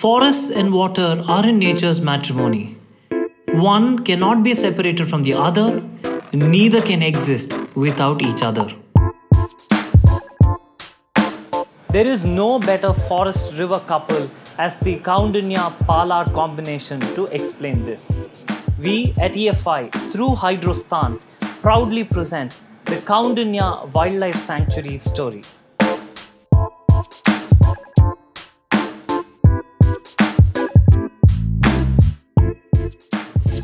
Forests and water are in nature's matrimony. One cannot be separated from the other, neither can exist without each other. There is no better forest river couple as the Kaundinya Palar combination to explain this. We at EFI, through Hydrostan, proudly present the Kaundinya Wildlife Sanctuary story.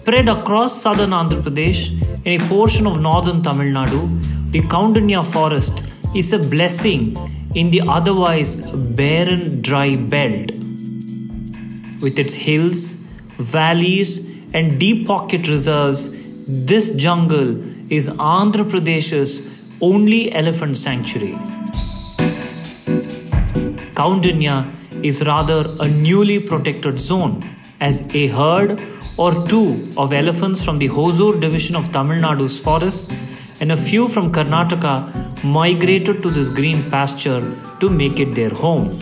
Spread across southern Andhra Pradesh and a portion of northern Tamil Nadu, the Kaundinya forest is a blessing in the otherwise barren dry belt. With its hills, valleys, and deep pocket reserves, this jungle is Andhra Pradesh's only elephant sanctuary. Kaundinya is rather a newly protected zone, as a herd or two of elephants from the Hosur division of Tamil Nadu's forests and a few from Karnataka migrated to this green pasture to make it their home.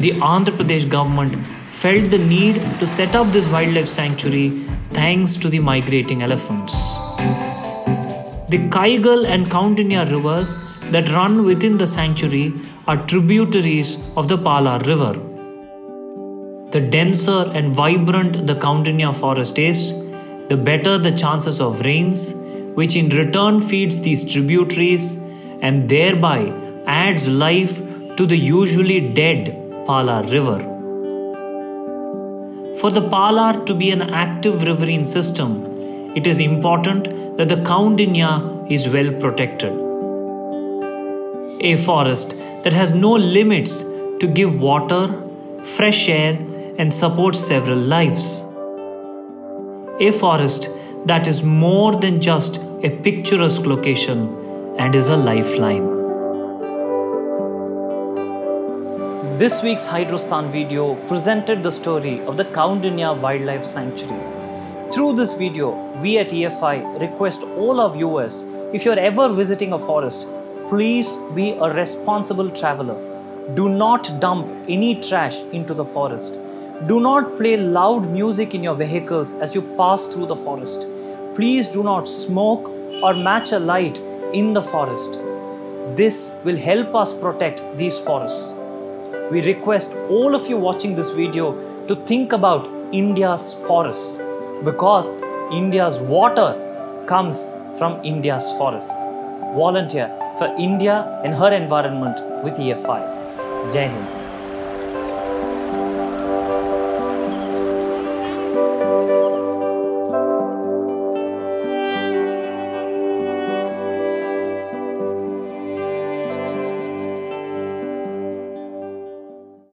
The Andhra Pradesh government felt the need to set up this wildlife sanctuary thanks to the migrating elephants. The Kaigal and Kaundinya rivers that run within the sanctuary are tributaries of the Palar River. The denser and vibrant the Kaundinya forest is, the better the chances of rains, which in return feeds these tributaries and thereby adds life to the usually dead Palar River. For the Palar to be an active riverine system, it is important that the Kaundinya is well protected. A forest that has no limits to give water, fresh air, and support several lives. A forest that is more than just a picturesque location and is a lifeline. This week's Hydrostan video presented the story of the Kaundinya Wildlife Sanctuary. Through this video, we at EFI request all our viewers if you're ever visiting a forest, please be a responsible traveler. Do not dump any trash into the forest. Do not play loud music in your vehicles as you pass through the forest. Please do not smoke or match a light in the forest. This will help us protect these forests. We request all of you watching this video to think about India's forests because India's water comes from India's forests. Volunteer for India and her environment with EFI. Jai Hind.